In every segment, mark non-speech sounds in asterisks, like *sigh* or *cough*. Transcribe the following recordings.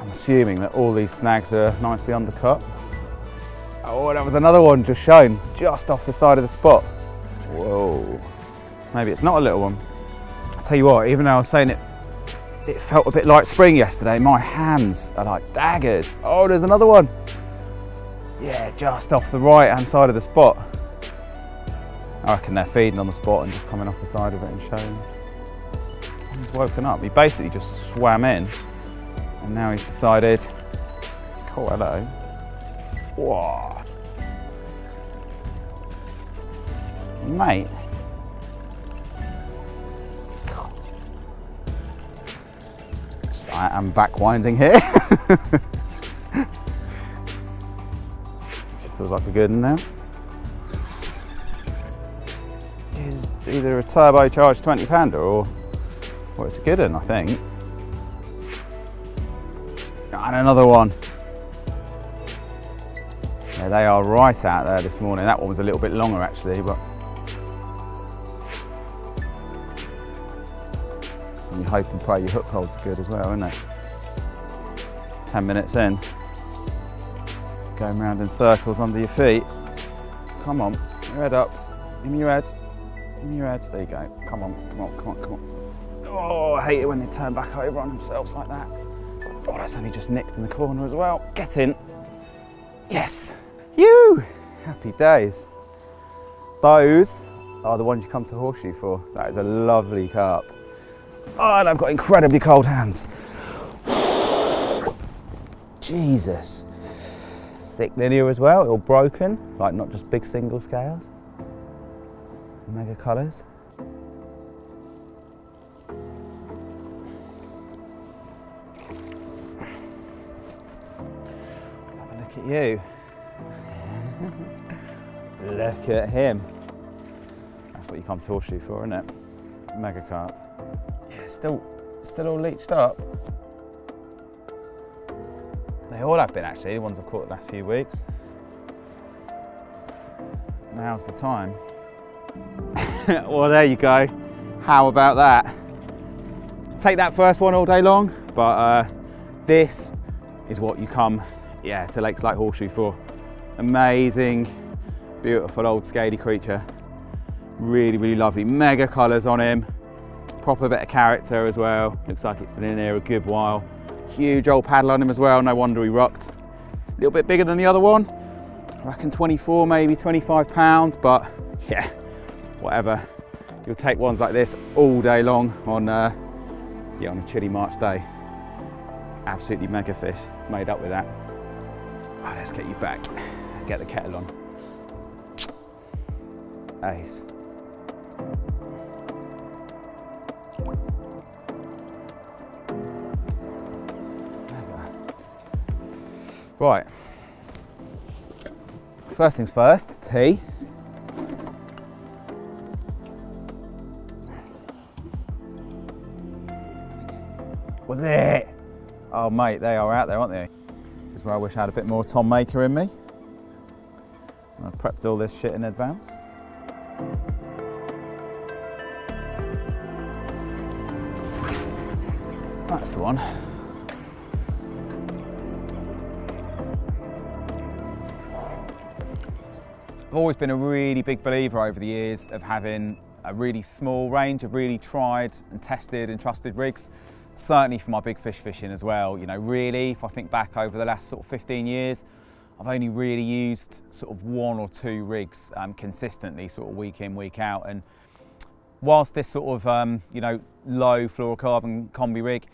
I'm assuming that all these snags are nicely undercut. Oh, that was another one just shown, just off the side of the spot. Whoa. Maybe it's not a little one. I'll tell you what, even though I was saying it, it felt a bit like spring yesterday, my hands are like daggers. Oh, there's another one. Yeah, just off the right hand side of the spot. I reckon they're feeding on the spot and just coming off the side of it and showing. He's woken up. He basically just swam in and now he's decided, cool, hello. Whoa. Mate. I am back winding here. *laughs* feels like a good one now. Is either a turbocharged 20 pounder or well, it's a good one, I think. And another one. Yeah, they are right out there this morning. That one was a little bit longer actually, but you hope and pray your hook holds good as well, isn't it? 10 minutes in, going round in circles under your feet. Come on, your head up, in your head, in your head. There you go. Come on, come on, come on, come on. Oh, I hate it when they turn back over on themselves like that. Oh, that's only just nicked in the corner as well. Get in. Yes. You. Happy days. Those are the ones you come to Horseshoe for. That is a lovely carp. Oh, and I've got incredibly cold hands. *sighs* Jesus. Sick linear as well, all broken, like not just big single scales. Mega colours. You. look at him. That's what you come to Horseshoe for, isn't it? Mega carp. Yeah, still, still all leached up. They all have been actually, the ones I've caught the last few weeks. Now's the time. *laughs* well, there you go. How about that? Take that first one all day long, but uh, this is what you come, yeah, to lakes like Horseshoe for. Amazing, beautiful old scaly creature. Really, really lovely. Mega colours on him. Proper bit of character as well. Looks like it's been in there a good while. Huge old paddle on him as well, no wonder he rocked. A little bit bigger than the other one. I reckon 24, maybe 25 pounds, but yeah, whatever. You'll take ones like this all day long on, uh, yeah, on a chilly March day. Absolutely mega fish, made up with that. Oh, let's get you back, get the kettle on. Ace. Right. First things first, tea. Was it? Oh mate, they are out there, aren't they? This is where I wish I had a bit more Tom Maker in me. I prepped all this shit in advance. That's the one. I've always been a really big believer over the years of having a really small range of really tried and tested and trusted rigs. Certainly for my big fish fishing as well. You know, really, if I think back over the last sort of 15 years, I've only really used sort of one or two rigs um, consistently, sort of week in, week out. And whilst this sort of, um, you know, low fluorocarbon combi rig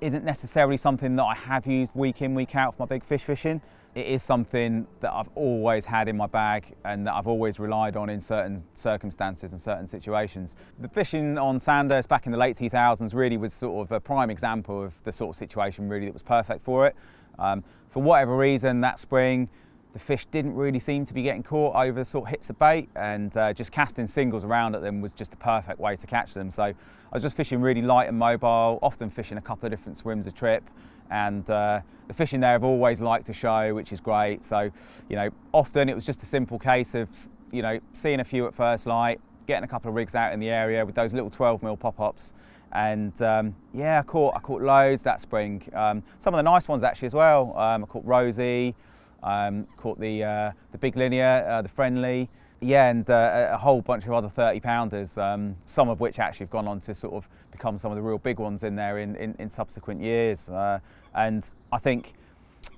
isn't necessarily something that I have used week in, week out for my big fish fishing, it is something that I've always had in my bag and that I've always relied on in certain circumstances and certain situations. The fishing on Sandhurst back in the late 2000s really was sort of a prime example of the sort of situation really that was perfect for it. Um, for whatever reason that spring the fish didn't really seem to be getting caught over sort of hits of bait and uh, just casting singles around at them was just the perfect way to catch them. So I was just fishing really light and mobile, often fishing a couple of different swims a trip and uh, the fishing there I've always liked to show, which is great. So, you know, often it was just a simple case of, you know, seeing a few at first light, getting a couple of rigs out in the area with those little 12 mil pop-ups And um, yeah, I caught I caught loads that spring. Um, some of the nice ones actually as well. Um, I caught Rosie, um, caught the uh, the big linear, uh, the friendly. Yeah, and uh, a whole bunch of other 30 pounders, um, some of which actually have gone on to sort of become some of the real big ones in there in, in, in subsequent years. Uh, and I think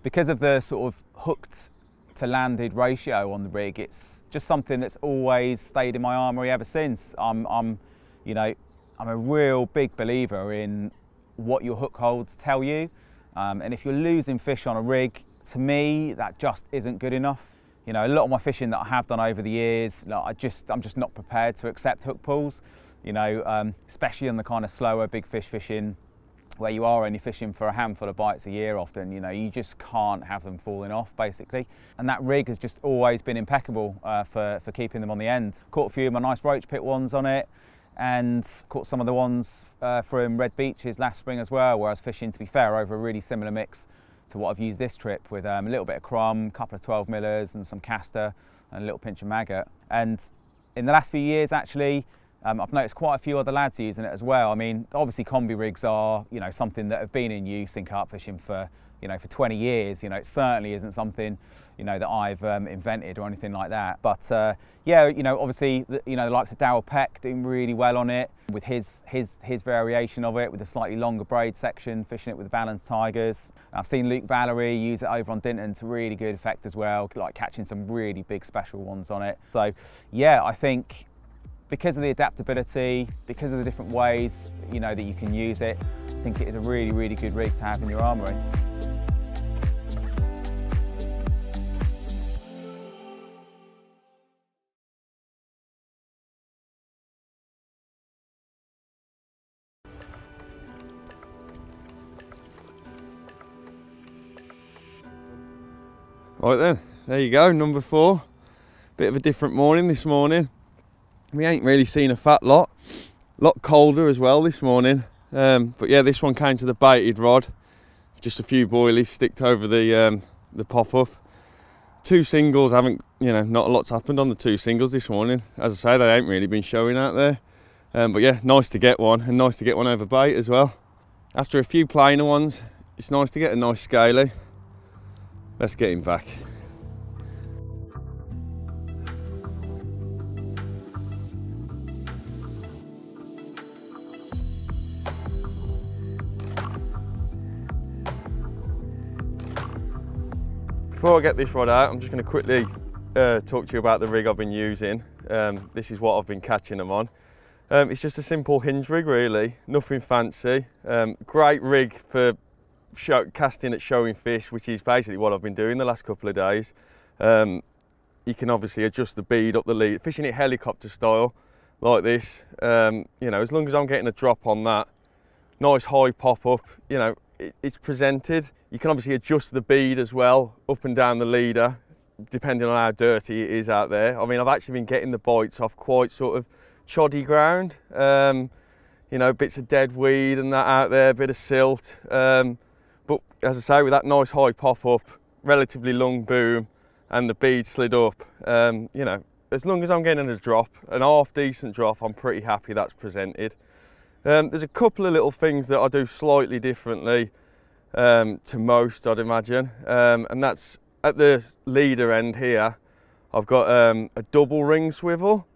because of the sort of hooked to landed ratio on the rig, it's just something that's always stayed in my armoury ever since. I'm, I'm, you know, I'm a real big believer in what your hook holds tell you. Um, and if you're losing fish on a rig, to me, that just isn't good enough. You know, a lot of my fishing that I have done over the years, like I just, I'm just not prepared to accept hook pulls. You know, um, especially on the kind of slower big fish fishing, where you are only fishing for a handful of bites a year often, you know, you just can't have them falling off basically. And that rig has just always been impeccable uh, for, for keeping them on the end. Caught a few of my nice roach pit ones on it and caught some of the ones uh, from Red Beaches last spring as well, where I was fishing, to be fair, over a really similar mix to what I've used this trip with um, a little bit of crumb, a couple of 12 millers and some castor and a little pinch of maggot. And in the last few years, actually, um, I've noticed quite a few other lads using it as well. I mean, obviously combi rigs are, you know, something that have been in use in carp fishing for, you know, for 20 years. You know, it certainly isn't something, you know, that I've um, invented or anything like that. But uh, yeah, you know, obviously, you know, the likes of Darrell Peck doing really well on it with his his his variation of it with a slightly longer braid section, fishing it with the Ballons Tigers. I've seen Luke Vallery use it over on Dinton to really good effect as well, like catching some really big special ones on it. So yeah, I think because of the adaptability, because of the different ways you know that you can use it, I think it is a really, really good rig to have in your armoury. Right then, there you go, number four. Bit of a different morning this morning we ain't really seen a fat lot. A lot colder as well this morning. Um, but yeah, this one came to the baited rod. Just a few boilies sticked over the um, the pop up. Two singles haven't, you know, not a lot's happened on the two singles this morning. As I say, they ain't really been showing out there. Um, but yeah, nice to get one and nice to get one over bait as well. After a few plainer ones, it's nice to get a nice scaly. Let's get him back. Before I get this rod out, I'm just going to quickly uh, talk to you about the rig I've been using. Um, this is what I've been catching them on. Um, it's just a simple hinge rig really, nothing fancy. Um, great rig for show, casting at showing fish, which is basically what I've been doing the last couple of days. Um, you can obviously adjust the bead up the lead, fishing it helicopter style like this. Um, you know, as long as I'm getting a drop on that, nice high pop up, you know, it's presented. You can obviously adjust the bead as well, up and down the leader, depending on how dirty it is out there. I mean, I've actually been getting the bites off quite sort of choddy ground. Um, you know, bits of dead weed and that out there, a bit of silt. Um, but as I say, with that nice high pop up, relatively long boom, and the bead slid up, um, you know, as long as I'm getting a drop, an half decent drop, I'm pretty happy that's presented. Um, there's a couple of little things that I do slightly differently um, to most, I'd imagine. Um, and that's at the leader end here, I've got um, a double ring swivel.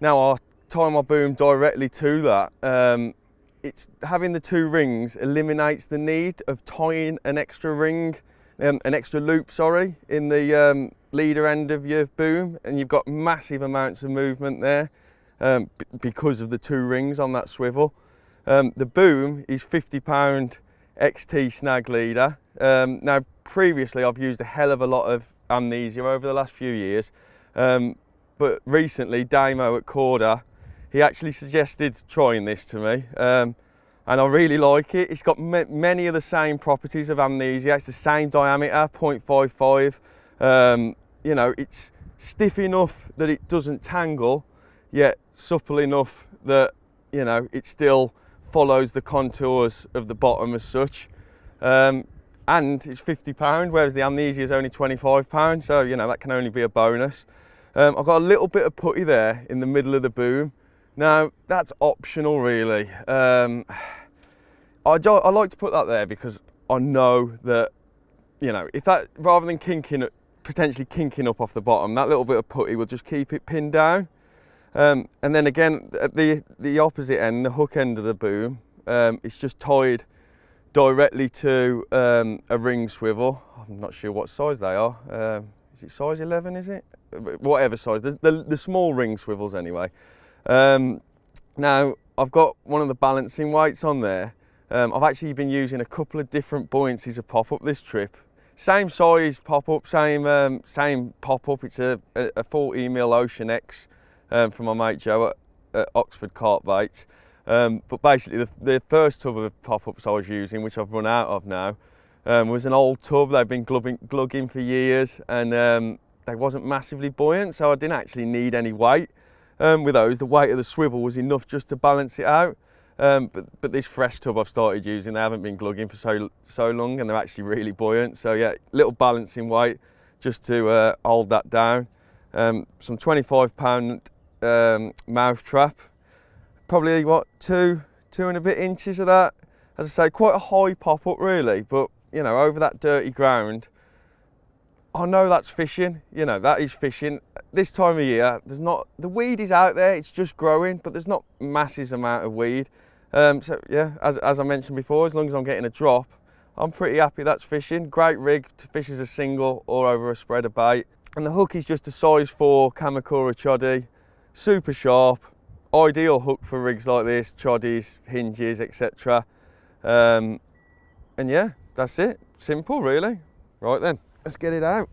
Now I tie my boom directly to that. Um, it's having the two rings eliminates the need of tying an extra ring, um, an extra loop, sorry, in the leader end of your boom, and you've got massive amounts of movement there because of the two rings on that swivel. the boom is 50 pound XT snag leader. Um, now previously I've used a hell of a lot of amnesia over the last few years, um, but recently Damo at Korda, he actually suggested trying this to me. Um, and I really like it. It's got many of the same properties of amnesia. It's the same diameter, 0.55. Um, you know, it's stiff enough that it doesn't tangle, yet supple enough that, you know, it still follows the contours of the bottom as such. Um, and it's 50 pound, whereas the amnesia is only 25 pound. So, you know, that can only be a bonus. Um, I've got a little bit of putty there in the middle of the boom. Now, that's optional really. Um, I, I like to put that there because I know that, you know, if that, rather than kinking, potentially kinking up off the bottom, that little bit of putty will just keep it pinned down. Um, and then again, at the, the opposite end, the hook end of the boom, um, it's just tied directly to um, a ring swivel. I'm not sure what size they are. Um, is it size 11, is it? Whatever size, the, the, the small ring swivels anyway. Um, now, I've got one of the balancing weights on there. Um, I've actually been using a couple of different buoyancies of pop-up this trip. Same size pop-up, same um, same pop-up. It's a, a, 40 mil Ocean X um, from my mate Joe at, at Oxford Carp Baits. Um, but basically, the, the, first tub of pop-ups I was using, which I've run out of now, um, was an old tub. They've been glugging, for years, and um, they wasn't massively buoyant, so I didn't actually need any weight um, with those. The weight of the swivel was enough just to balance it out. Um, but, but this fresh tub I've started using, they haven't been glugging for so, so long and they're actually really buoyant. So yeah, little balancing weight just to uh, hold that down. Um, some 25 pound um, mouth trap, probably what, two, two and a bit inches of that. As I say, quite a high pop up really, but you know, over that dirty ground, I know that's fishing, you know, that is fishing. This time of year, there's not, the weed is out there, it's just growing, but there's not masses amount of weed. Um, so yeah, as, as I mentioned before, as long as I'm getting a drop, I'm pretty happy that's fishing. Great rig to fish as a single or over a spreader bait. And the hook is just a size 4 Kamakura choddy, super sharp, ideal hook for rigs like this, choddies, hinges, etc. Um, and yeah, that's it, simple really. Right then let's get it out.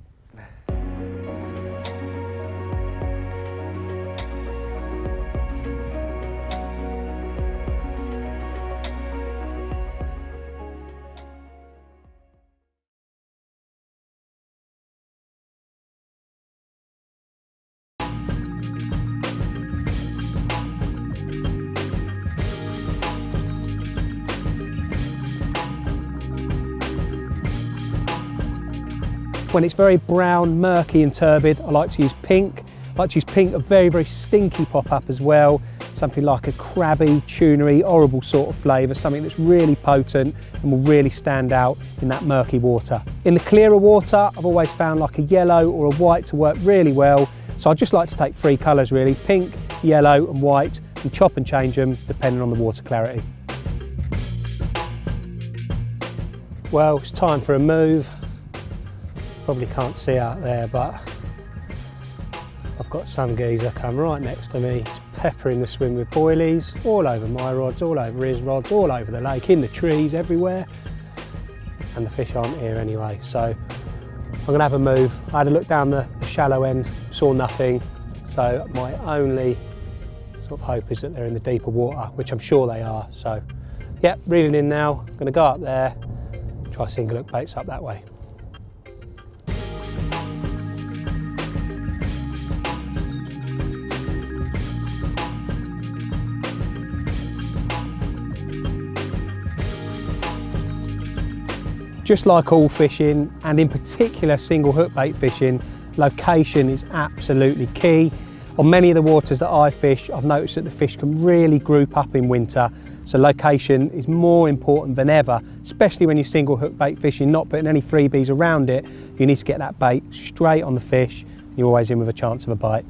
When it's very brown, murky and turbid, I like to use pink. I like to use pink, a very, very stinky pop-up as well. Something like a crabby, tunery, horrible sort of flavour, something that's really potent and will really stand out in that murky water. In the clearer water, I've always found like a yellow or a white to work really well. So I just like to take three colours really, pink, yellow and white, and chop and change them depending on the water clarity. Well, it's time for a move probably can't see out there but I've got some geezer come right next to me. Peppering the swim with boilies all over my rods, all over his rods, all over the lake, in the trees, everywhere. And the fish aren't here anyway. So I'm to have a move. I had a look down the, shallow end, saw nothing. So my only sort of hope is that they're in the deeper water which I'm sure they are. So yeah reeling in now, I'm to go up there try single hook baits up that way. Just like all fishing, and in particular single hook bait fishing, location is absolutely key. On many of the waters that I fish, I've noticed that the fish can really group up in winter, so location is more important than ever, especially when you're single hook bait fishing, not putting any freebies around it. You need to get that bait straight on the fish, you're always in with a chance of a bite.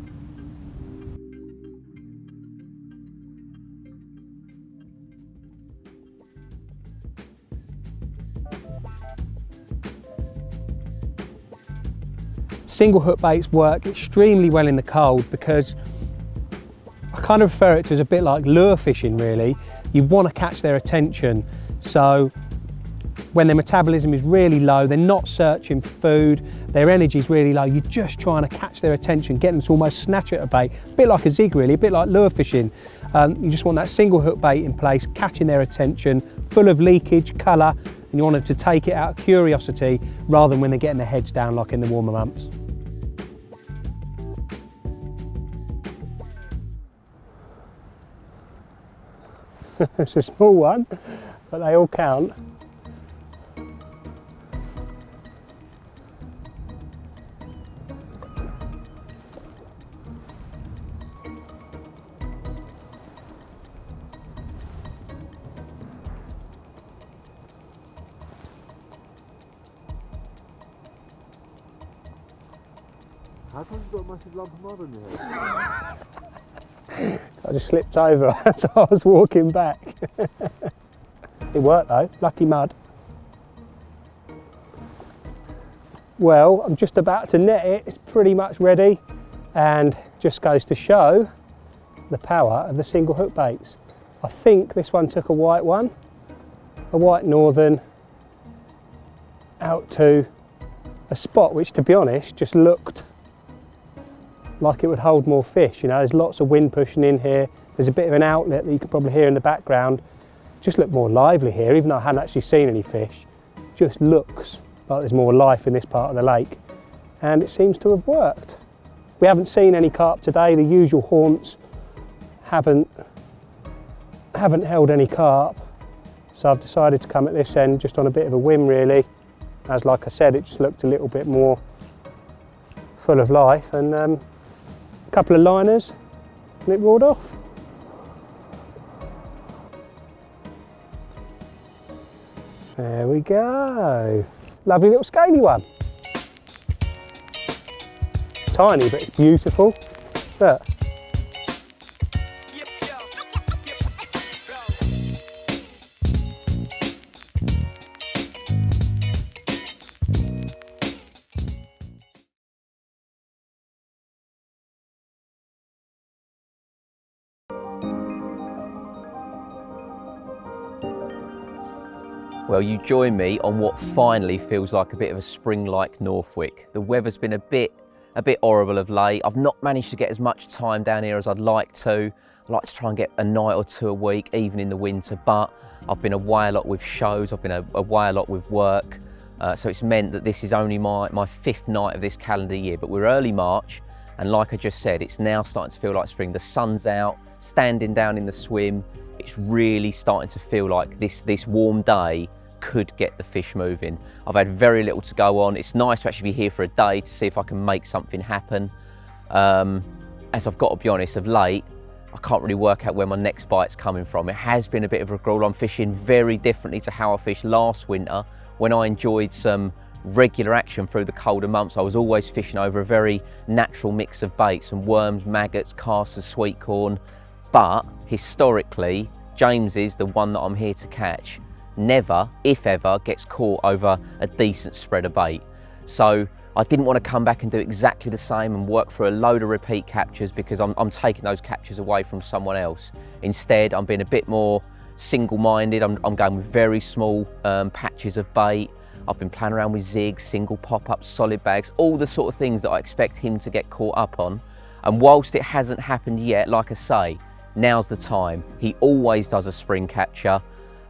Single hook baits work extremely well in the cold because I kind of refer it to as a bit like lure fishing really. You want to catch their attention. So when their metabolism is really low, they're not searching for food, their energy is really low, you're just trying to catch their attention, get them to almost snatch at a bait, a bit like a zig really, a bit like lure fishing. Um, you just want that single hook bait in place, catching their attention, full of leakage, colour, and you want them to take it out of curiosity rather than when they're getting their heads down like in the warmer months. *laughs* it's a small one, but they all count. How come you've got a massive lump of mud in your? I just slipped over *laughs* as I was walking back. *laughs* it worked though, lucky mud. Well, I'm just about to net it, it's pretty much ready and just goes to show the power of the single hook baits. I think this one took a white one, a white northern, out to a spot which to be honest just looked like it would hold more fish. You know, there's lots of wind pushing in here. There's a bit of an outlet that you can probably hear in the background. Just look more lively here, even though I hadn't actually seen any fish. Just looks like there's more life in this part of the lake. And it seems to have worked. We haven't seen any carp today. The usual haunts haven't, haven't held any carp. So I've decided to come at this end just on a bit of a whim really. As like I said, it just looked a little bit more full of life and um, couple of liners and it rolled off. There we go. Lovely little scaly one. Tiny but it's beautiful. Look. Well, you join me on what finally feels like a bit of a spring-like Northwick. The weather's been a bit, a bit horrible of late. I've not managed to get as much time down here as I'd like to. I like to try and get a night or two a week, even in the winter, but I've been away a lot with shows, I've been away a lot with work, uh, so it's meant that this is only my, my fifth night of this calendar year, but we're early March, and like I just said, it's now starting to feel like spring. The sun's out, standing down in the swim, it's really starting to feel like this, this warm day could get the fish moving. I've had very little to go on. It's nice to actually be here for a day to see if I can make something happen. Um, as I've got to be honest, of late, I can't really work out where my next bite's coming from. It has been a bit of a gruel. I'm fishing very differently to how I fished last winter when I enjoyed some regular action through the colder months. I was always fishing over a very natural mix of baits and worms, maggots, casters, sweet corn. But historically, James is the one that I'm here to catch never, if ever, gets caught over a decent spread of bait. So I didn't want to come back and do exactly the same and work for a load of repeat captures because I'm, I'm taking those captures away from someone else. Instead, I'm being a bit more single-minded. I'm, I'm, going with very small um, patches of bait. I've been playing around with zigs, single pop-ups, solid bags, all the sort of things that I expect him to get caught up on. And whilst it hasn't happened yet, like I say, now's the time. He always does a spring capture.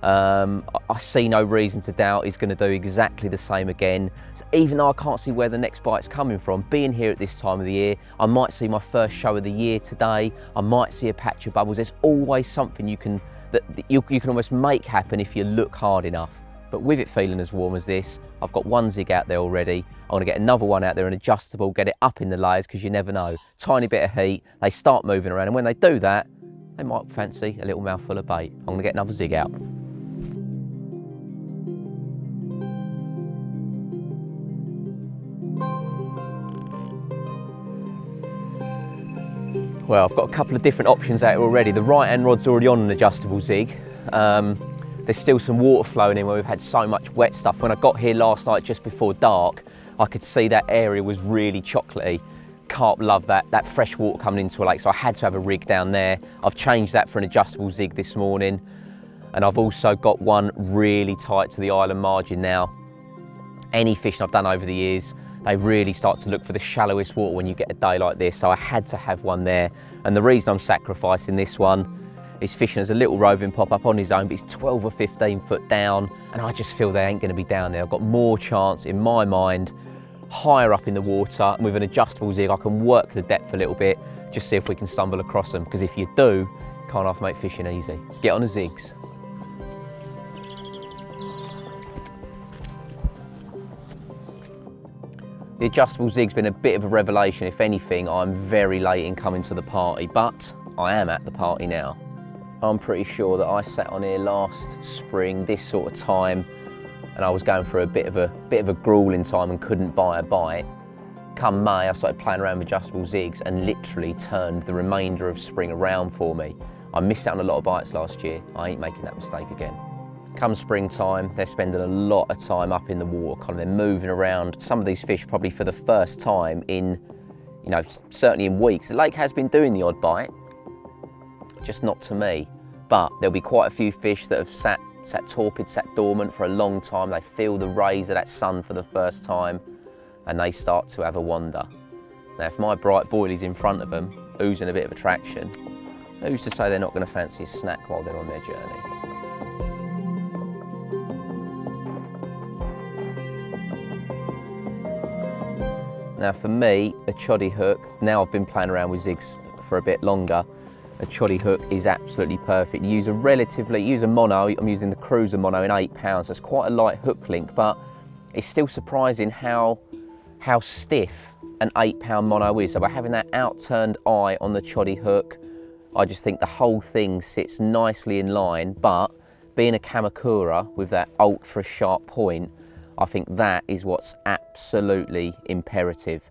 Um, I see no reason to doubt he's going to do exactly the same again. So even though I can't see where the next bite's coming from, being here at this time of the year, I might see my first show of the year today. I might see a patch of bubbles. There's always something you can that you, you can almost make happen if you look hard enough. But with it feeling as warm as this, I've got one zig out there already. I want to get another one out there, an adjustable, get it up in the layers because you never know. Tiny bit of heat, they start moving around, and when they do that, they might fancy a little mouthful of bait. I'm going to get another zig out. Well, I've got a couple of different options out already. The right hand rod's already on an adjustable zig. Um, there's still some water flowing in where we've had so much wet stuff. When I got here last night just before dark, I could see that area was really chocolatey. Carp love that, that fresh water coming into a lake, so I had to have a rig down there. I've changed that for an adjustable zig this morning. And I've also got one really tight to the island margin now. Any fishing I've done over the years, they really start to look for the shallowest water when you get a day like this. So I had to have one there. And the reason I'm sacrificing this one is fishing as a little roving pop-up on his own, but he's 12 or 15 foot down. And I just feel they ain't gonna be down there. I've got more chance in my mind higher up in the water and with an adjustable zig I can work the depth a little bit just see if we can stumble across them because if you do can't half make fishing easy get on the zigs The adjustable zig's been a bit of a revelation. If anything, I'm very late in coming to the party, but I am at the party now. I'm pretty sure that I sat on here last spring, this sort of time, and I was going through a bit of a bit of a grueling time and couldn't buy a bite. come May, I started playing around with adjustable zigs and literally turned the remainder of spring around for me. I missed out on a lot of bites last year. I ain't making that mistake again. Come springtime, they're spending a lot of time up in the water, kind of they're moving around. Some of these fish probably for the first time in, you know, certainly in weeks. The lake has been doing the odd bite, just not to me. But there'll be quite a few fish that have sat, sat torpid, sat dormant for a long time. They feel the rays of that sun for the first time and they start to have a wander. Now, if my bright boilie's in front of them, oozing a bit of attraction, who's to say they're not going to fancy a snack while they're on their journey? Now for me, a choddy hook, now I've been playing around with zigs for a bit longer, a choddy hook is absolutely perfect. You use a relatively, use a mono, I'm using the Kruiser mono in eight pounds, that's quite a light hook link, but it's still surprising how, how stiff an eight pound mono is. So by having that outturned eye on the choddy hook, I just think the whole thing sits nicely in line, but being a Kamakura with that ultra sharp point, I think that is what's absolutely imperative.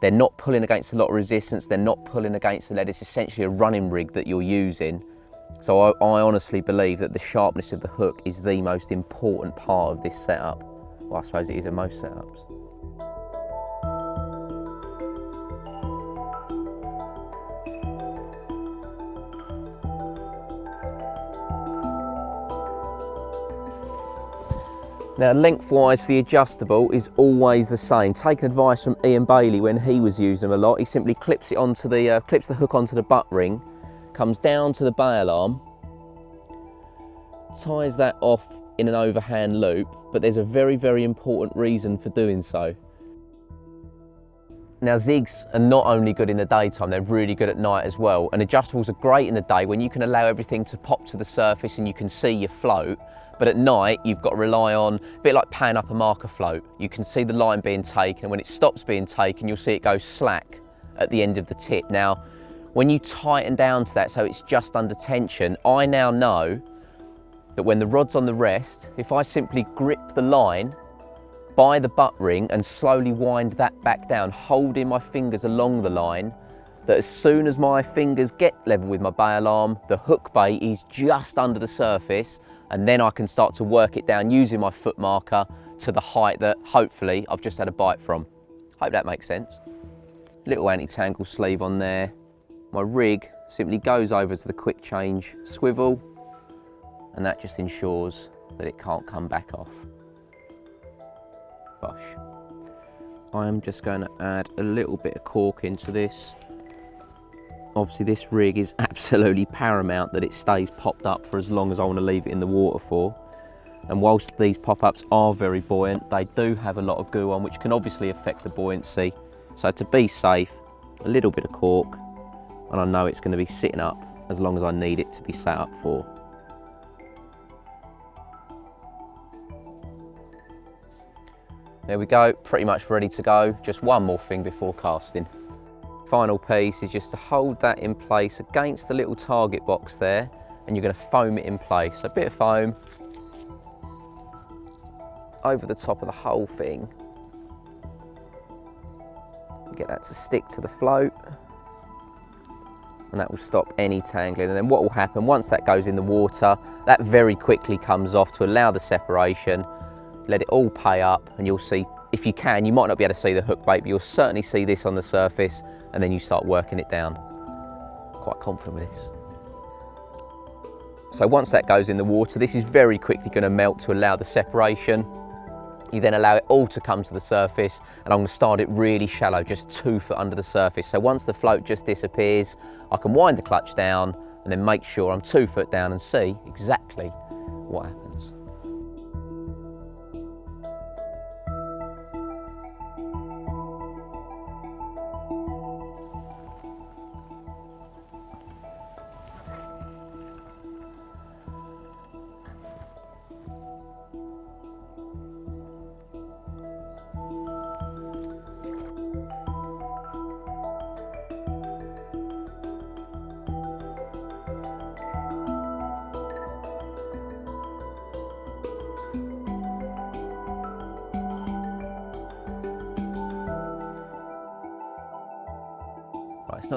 They're not pulling against a lot of resistance, they're not pulling against the lead, it's essentially a running rig that you're using. So I, I honestly believe that the sharpness of the hook is the most important part of this setup. Well, I suppose it is in most setups. Now lengthwise the adjustable is always the same. Taking advice from Ian Bailey when he was using them a lot, he simply clips it onto the, uh, clips the hook onto the butt ring, comes down to the bail arm, ties that off in an overhand loop, but there's a very, very important reason for doing so. Now zigs are not only good in the daytime, they're really good at night as well. And adjustables are great in the day when you can allow everything to pop to the surface and you can see your float. But at night, you've got to rely on, a bit like paying up a marker float. You can see the line being taken and when it stops being taken, you'll see it go slack at the end of the tip. Now, when you tighten down to that so it's just under tension, I now know that when the rod's on the rest, if I simply grip the line by the butt ring and slowly wind that back down, holding my fingers along the line, that as soon as my fingers get level with my bail arm, the hook bait is just under the surface and then I can start to work it down using my foot marker to the height that hopefully I've just had a bite from. Hope that makes sense. Little anti-tangle sleeve on there. My rig simply goes over to the quick change swivel and that just ensures that it can't come back off. Bosh. I am just going to add a little bit of cork into this. Obviously this rig is *laughs* absolutely paramount that it stays popped up for as long as I want to leave it in the water for. And whilst these pop-ups are very buoyant, they do have a lot of goo on which can obviously affect the buoyancy. So to be safe, a little bit of cork, and I know it's going to be sitting up as long as I need it to be sat up for. There we go, pretty much ready to go. Just one more thing before casting. Final piece is just to hold that in place against the little target box there and you're going to foam it in place. A bit of foam over the top of the whole thing. Get that to stick to the float and that will stop any tangling. And then what will happen once that goes in the water, that very quickly comes off to allow the separation let it all pay up and you'll see, if you can, you might not be able to see the hook bait, but you'll certainly see this on the surface and then you start working it down. Quite confident with this. So once that goes in the water, this is very quickly going to melt to allow the separation. You then allow it all to come to the surface and I'm going to start it really shallow, just two foot under the surface. So once the float just disappears, I can wind the clutch down and then make sure I'm two foot down and see exactly what happens.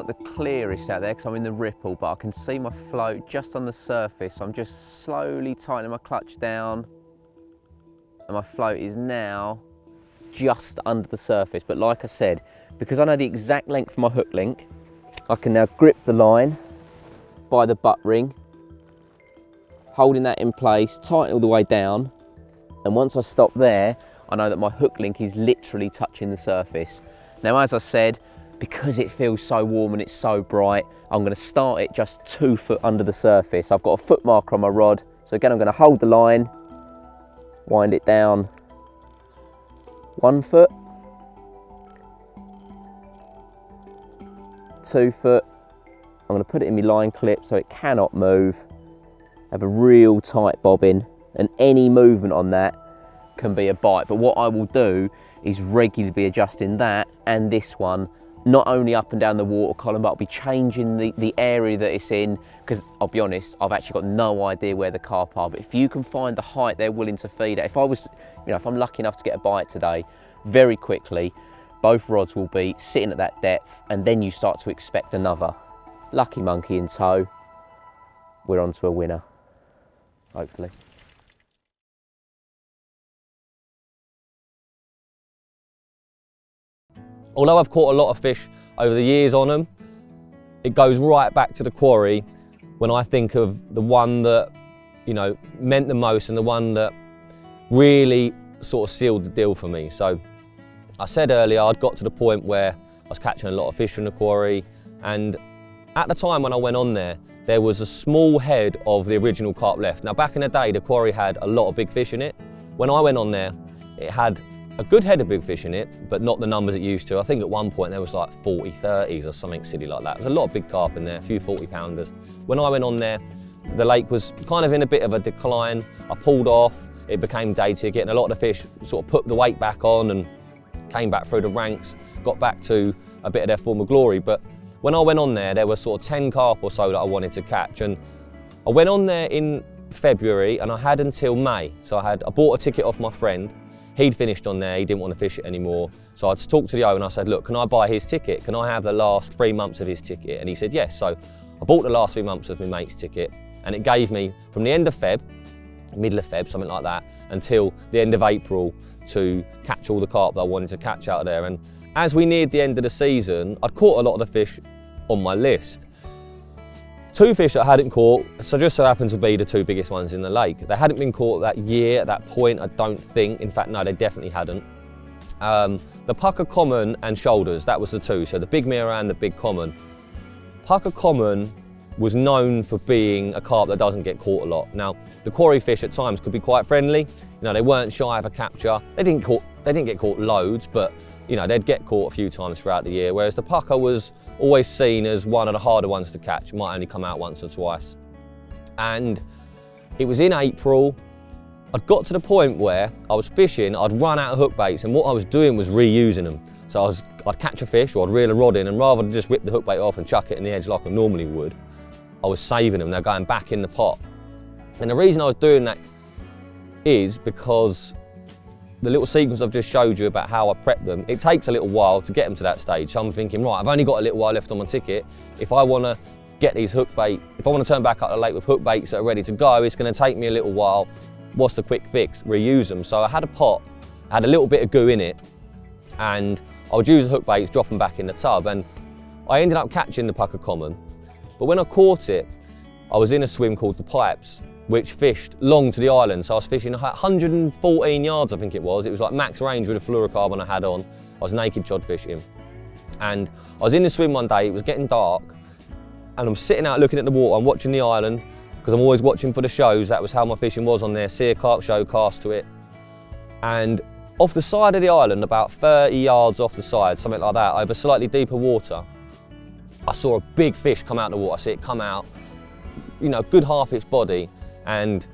The clearest out there because I'm in the ripple, but I can see my float just on the surface. I'm just slowly tightening my clutch down and my float is now just under the surface. But like I said, because I know the exact length of my hook link, I can now grip the line by the butt ring, holding that in place, tighten all the way down. And once I stop there, I know that my hook link is literally touching the surface. Now, as I said, because it feels so warm and it's so bright, I'm gonna start it just two foot under the surface. I've got a foot marker on my rod. So again, I'm gonna hold the line, wind it down one foot, two foot. I'm gonna put it in my line clip so it cannot move. Have a real tight bobbin and any movement on that can be a bite. But what I will do is regularly be adjusting that and this one not only up and down the water column, but I'll be changing the, the area that it's in, because I'll be honest, I've actually got no idea where the carp are, but if you can find the height they're willing to feed at, if I was, you know, if I'm lucky enough to get a bite today, very quickly, both rods will be sitting at that depth, and then you start to expect another. Lucky monkey in tow, we're on to a winner, hopefully. Although I've caught a lot of fish over the years on them, it goes right back to the quarry when I think of the one that, you know, meant the most and the one that really sort of sealed the deal for me. So I said earlier I'd got to the point where I was catching a lot of fish from the quarry and at the time when I went on there, there was a small head of the original carp left. Now back in the day, the quarry had a lot of big fish in it. When I went on there, it had a good head of big fish in it, but not the numbers it used to. I think at one point there was like 40, 30s or something silly like that. There was a lot of big carp in there, a few 40 pounders. When I went on there, the lake was kind of in a bit of a decline. I pulled off, it became dated, getting a lot of the fish sort of put the weight back on and came back through the ranks, got back to a bit of their former glory. But when I went on there, there were sort of 10 carp or so that I wanted to catch. And I went on there in February and I had until May. So I had, I bought a ticket off my friend He'd finished on there, he didn't want to fish it anymore. So I'd talked to the owner, and I said, look, can I buy his ticket? Can I have the last three months of his ticket? And he said, yes. So I bought the last three months of my mate's ticket and it gave me from the end of Feb, middle of Feb, something like that, until the end of April to catch all the carp that I wanted to catch out of there. And as we neared the end of the season, I'd caught a lot of the fish on my list. Two fish that I hadn't caught, so just so happened to be the two biggest ones in the lake. They hadn't been caught that year at that point, I don't think. In fact, no, they definitely hadn't. Um, the pucker common and shoulders, that was the two. So the big mirror and the big common. Pucker common was known for being a carp that doesn't get caught a lot. Now, the quarry fish at times could be quite friendly. You know, they weren't shy of a capture. They didn't, caught, they didn't get caught loads, but you know, they'd get caught a few times throughout the year, whereas the pucker was always seen as one of the harder ones to catch. Might only come out once or twice. And it was in April. I'd got to the point where I was fishing, I'd run out of hook baits, and what I was doing was reusing them. So I was, I'd catch a fish or I'd reel a rod in, and rather than just whip the hook bait off and chuck it in the edge like I normally would, I was saving them. They're going back in the pot. And the reason I was doing that is because the little sequence I've just showed you about how I prep them, it takes a little while to get them to that stage. So I'm thinking, right, I've only got a little while left on my ticket. If I want to get these hook bait, if I want to turn back up the lake with hook baits that are ready to go, it's going to take me a little while. What's the quick fix? Reuse them. So I had a pot, I had a little bit of goo in it, and I would use the hook baits, drop them back in the tub, and I ended up catching the pucker common. But when I caught it, I was in a swim called the Pipes, which fished long to the island. So I was fishing 114 yards, I think it was. It was like max range with a fluorocarbon I had on. I was naked chod fishing. And I was in the swim one day, it was getting dark, and I'm sitting out looking at the water, I'm watching the island, because I'm always watching for the shows, that was how my fishing was on there, see a carp show, cast to it. And off the side of the island, about 30 yards off the side, something like that, over slightly deeper water, I saw a big fish come out of the water. I see it come out, you know, good half its body, and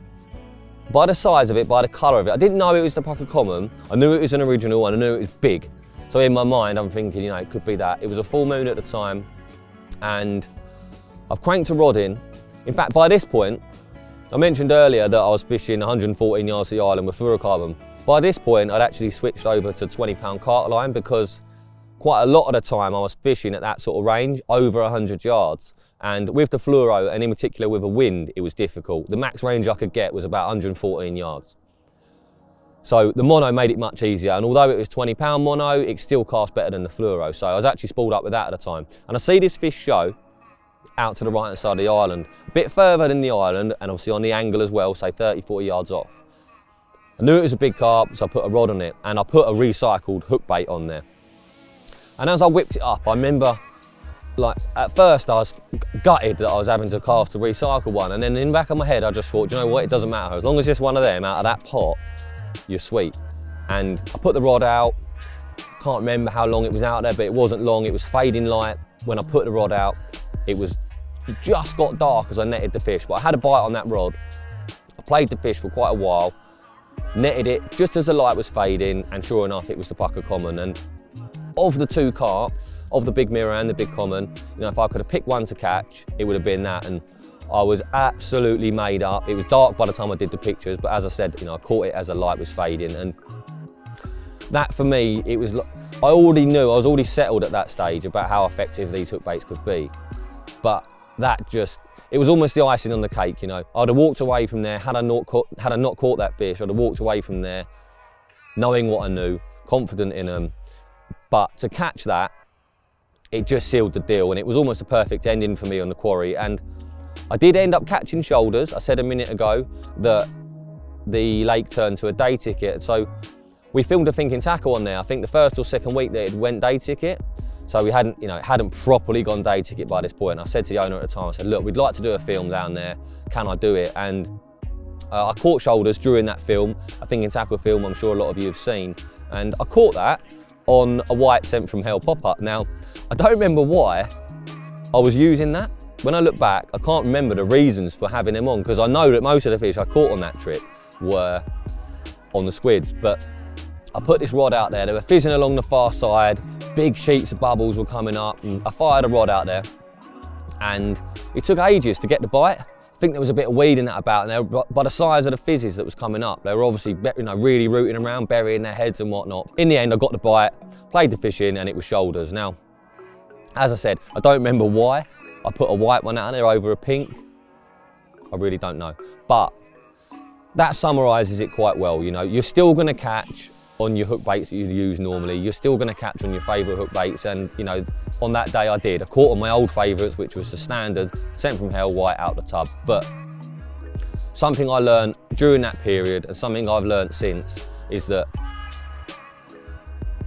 by the size of it, by the colour of it, I didn't know it was the Pucker Common. I knew it was an original and I knew it was big. So in my mind, I'm thinking, you know, it could be that. It was a full moon at the time and I've cranked a rod in. In fact, by this point, I mentioned earlier that I was fishing 114 yards to the island with fluorocarbon. By this point, I'd actually switched over to 20 pound carp line because quite a lot of the time I was fishing at that sort of range, over 100 yards. And with the fluoro, and in particular with a wind, it was difficult. The max range I could get was about 114 yards. So the mono made it much easier, and although it was 20 pound mono, it still cast better than the fluoro. So I was actually spooled up with that at the time. And I see this fish show out to the right hand side of the island, a bit further than the island, and obviously on the angle as well, say 30, 40 yards off. I knew it was a big carp, so I put a rod on it, and I put a recycled hook bait on there. And as I whipped it up, I remember like at first I was gutted that I was having to cast a recycle one and then in the back of my head I just thought, you know what, it doesn't matter. As long as it's one of them out of that pot, you're sweet. And I put the rod out, can't remember how long it was out there, but it wasn't long. It was fading light. When I put the rod out, it was just got dark as I netted the fish, but I had a bite on that rod. I played the fish for quite a while, netted it just as the light was fading, and sure enough, it was the Pucker Common. And of the two carp, of the big mirror and the big common, you know, if I could have picked one to catch, it would have been that. And I was absolutely made up. It was dark by the time I did the pictures, but as I said, you know, I caught it as the light was fading. And that for me, it was, I already knew, I was already settled at that stage about how effective these hook baits could be. But that just, it was almost the icing on the cake, you know. I'd have walked away from there, had I not caught, had I not caught that fish, I'd have walked away from there knowing what I knew, confident in them. But to catch that, it just sealed the deal and it was almost a perfect ending for me on the quarry. And I did end up catching shoulders. I said a minute ago that the lake turned to a day ticket. So we filmed a thinking tackle on there. I think the first or second week that it went day ticket. So we hadn't, you know, it hadn't properly gone day ticket by this point. And I said to the owner at the time, I said, look, we'd like to do a film down there. Can I do it? And uh, I caught shoulders during that film, a thinking tackle film I'm sure a lot of you have seen. And I caught that on a white sent from hell pop-up. Now, I don't remember why I was using that. When I look back, I can't remember the reasons for having them on because I know that most of the fish I caught on that trip were on the squids, but I put this rod out there, they were fizzing along the far side, big sheets of bubbles were coming up, and I fired a rod out there, and it took ages to get the bite. I think there was a bit of weed in that about, and were, by the size of the fizzes that was coming up, they were obviously you know, really rooting around, burying their heads and whatnot. In the end, I got the bite, played the fish in, and it was shoulders. Now, as I said, I don't remember why I put a white one out there over a pink. I really don't know. But that summarises it quite well. You know, you're still going to catch on your hook baits that you use normally. You're still going to catch on your favourite hook baits. And, you know, on that day I did. I caught on my old favourites, which was the standard, sent from hell white out the tub. But something I learned during that period and something I've learned since is that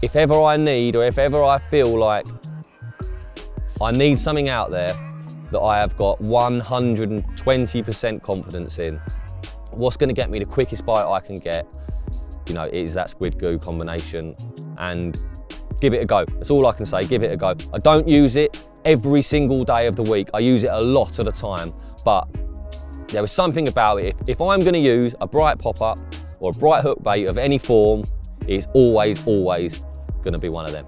if ever I need or if ever I feel like I need something out there that I have got 120% confidence in. What's going to get me the quickest bite I can get, you know, is that squid goo combination and give it a go. That's all I can say, give it a go. I don't use it every single day of the week. I use it a lot of the time, but there was something about it. If, if I'm going to use a bright pop-up or a bright hook bait of any form, it's always, always going to be one of them.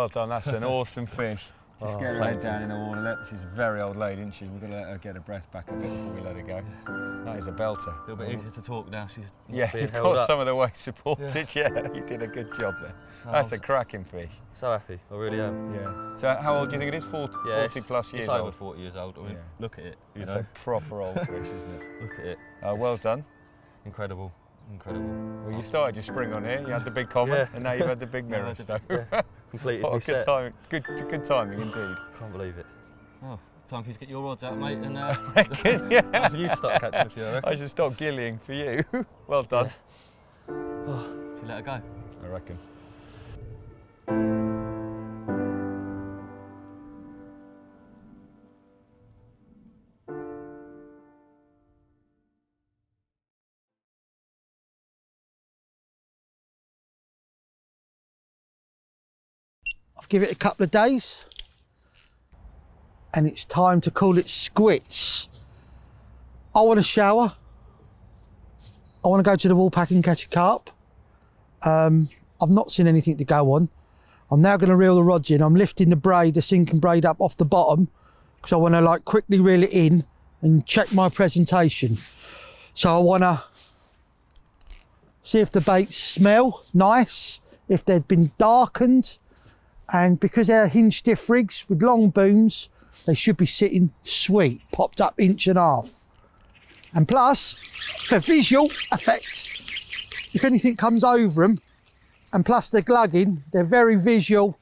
Well done. That's an *laughs* awesome fish. Just get her head down in the water. Let, she's a very old lady, isn't she? We've got to let her get her breath back a bit before we let her go. That is a belter. A little bit easier to talk now. She's Yeah, being you've held got up. some of the weight supported. *laughs* Yeah. you did a good job there. That's a cracking fish. So happy, I really am. Yeah. So how old do you think it is? 40, Yeah, 40 plus years it's over old. 40 years old. I mean, Yeah. look at it. You It's know, a proper old fish, isn't it? look at it. Uh, well done. Incredible, incredible. Well, you started your spring on here. You had the big common, *laughs* Yeah. and now you've had the big Yeah, mirror. I so yeah. Completed *laughs* what my a good set. timing. Good, good timing indeed. Can't believe it. Oh, time for you to get your rods out, mate, and uh, *laughs* yeah. time for you start catching a few. I. I should stop gillying for you. *laughs* well done. *sighs* Should we let her go? I reckon. I've give it a couple of days and it's time to call it squits. I want to shower. I want to go to the wall pack and catch a carp. Um, I've not seen anything to go on. I'm now going to reel the rods in. I'm lifting the braid, the sinking braid up off the bottom because I want to like quickly reel it in and check my presentation. So I want to see if the baits smell nice, if they've been darkened, and because they're hinge stiff rigs with long booms, they should be sitting sweet, popped up inch and a half. And plus, for visual effect, if anything comes over them, and plus they're glugging, they're very visual,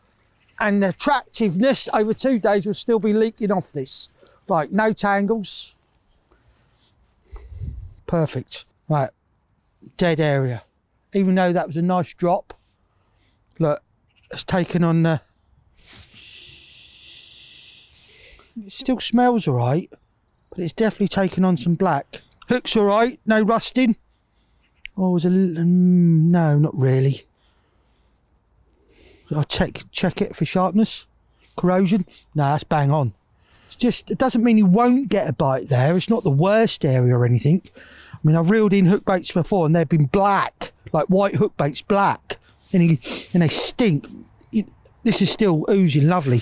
and the attractiveness over two days will still be leaking off this. Right, no tangles. Perfect. Right, dead area. Even though that was a nice drop, look, it's taken on the. It still smells all right, but it's definitely taken on some black. Hook's all right, no rusting. Oh, was little. mm, no, not really. I'll check check it for sharpness, corrosion. No, that's bang on. It's just it doesn't mean you won't get a bite there. It's not the worst area or anything. I mean, I've reeled in hook baits before and they've been black, like white hook baits, black, and, he, and they stink. It- this is still oozing lovely.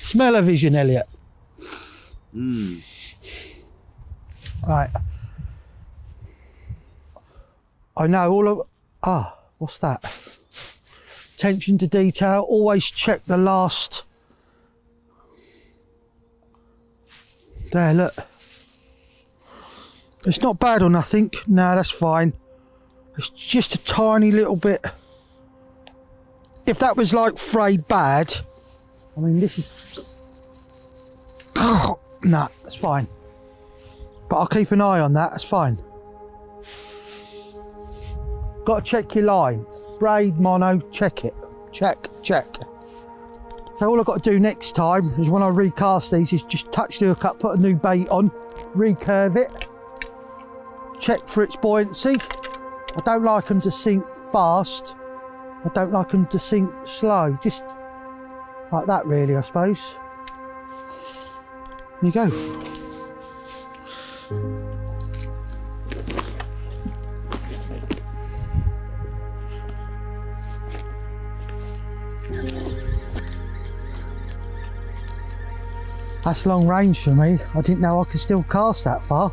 Smell of vision, Elliott. Right. I know all of. Ah, what's that? Attention to detail. Always check the last. There, look. It's not bad or nothing. No, that's fine. It's just a tiny little bit. If that was like frayed bad, I mean, this is. *sighs* nah, that's fine. But I'll keep an eye on that. That's fine. Got to check your line. Braid, mono, check it. Check, check. So all I've got to do next time is when I recast these is just touch the hook up, put a new bait on, recurve it, check for its buoyancy. I don't like them to sink fast. I don't like them to sink slow. Just like that really, I suppose. There you go. That's long range for me. I didn't know I could still cast that far.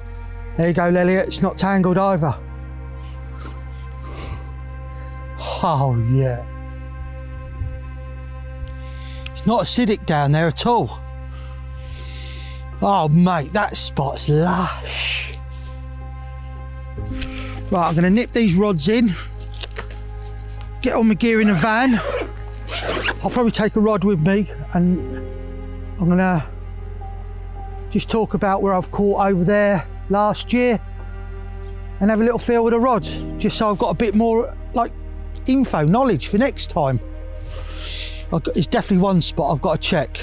There you go, Elliott. It's not tangled either. Oh, yeah. It's not acidic down there at all. Oh, mate, that spot's lush. Right, I'm going to nip these rods in, get all my gear in the van. I'll probably take a rod with me and I'm going to just talk about where I've caught over there last year and have a little feel with the rods, just so I've got a bit more like info, knowledge for next time. Got, it's definitely one spot I've got to check.